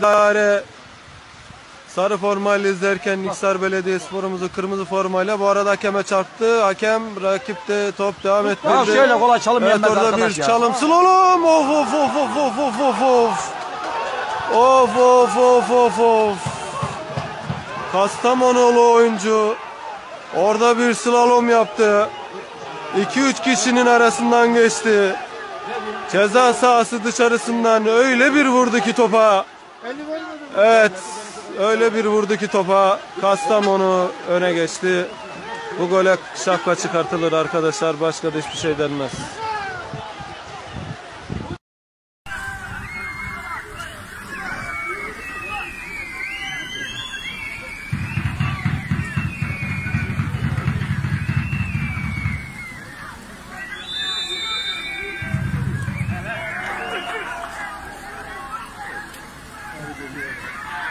İdare sarı formayla izlerken Niksar Belediyespor'umuzu kırmızı formayla bu arada hakeme çarptı. Hakem rakipte top devam ettirdi. Ya şöyle kolay çalım Evet yenmez orada bir ya. çalım slalom. Of of of of of of of of. Of of of of of. Kastamonulu oyuncu orada bir slalom yaptı. 2-3 kişinin arasından geçti. Ceza sahası dışarısından öyle bir vurdu ki topa. Evet. Öyle bir vurdu ki topa. Kastamonu öne geçti. Bu gole şapka çıkartılır arkadaşlar. Başka da hiçbir şey denmez. over here.